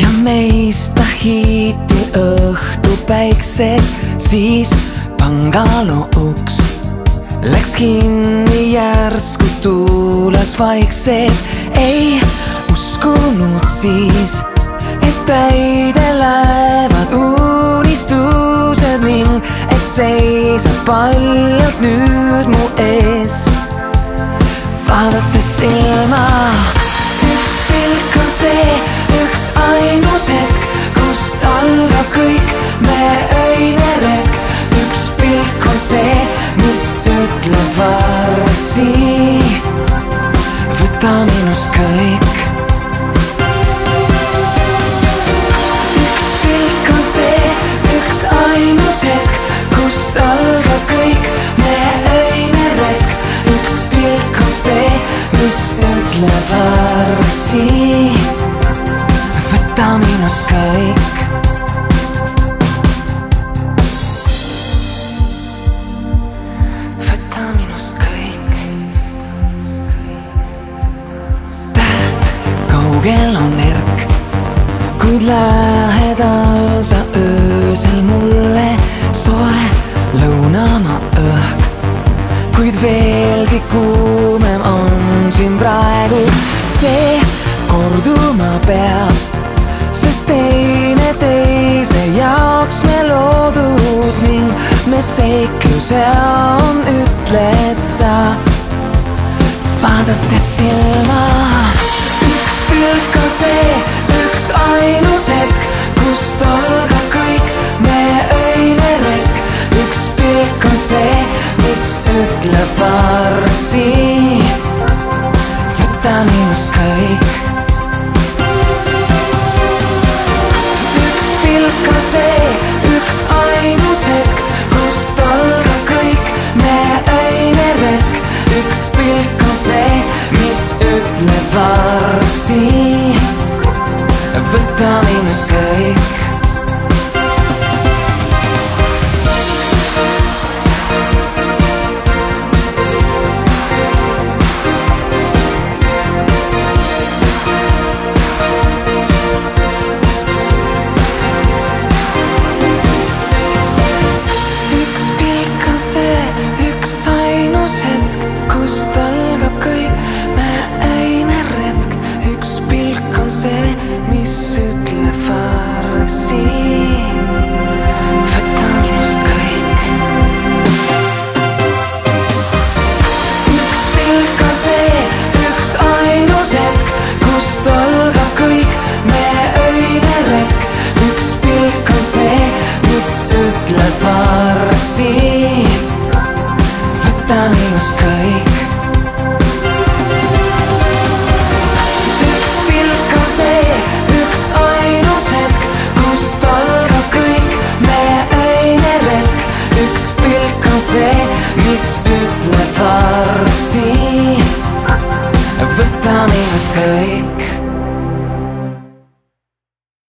ja meist vähiti õhtu päikses, siis pangaloo uks läks kinni järsku tuules vaikses. ei uskunud siis, et täide lähevad unistused ning et seisab paljalt nüüd mu ees. vaadates silma, mis ütleb varsti, võta minust kõik. üks pilk on see, üks ainus hetk, kust algab kõik me öine retk. üks pilk on see, mis kaugel on erk, kuid lähedal sa öösel mulle soe lõunamaa õhk. kuid veelgi kuumem on siin praegu see korduma peab, sest teineteise jaoks me loodud ning me seikluse on, ütled sa, vaadates silma. See, üks ainus hetk, kust algab kõik meie öine retk. üks pilk on see, mis ütleb varsti, võta minust kõik. üks pilk on see, üks ainus hetk, kust algab kõik meie öine retk. üks pilk on see, mis ütleb varsti, võta minust kõik. üks sky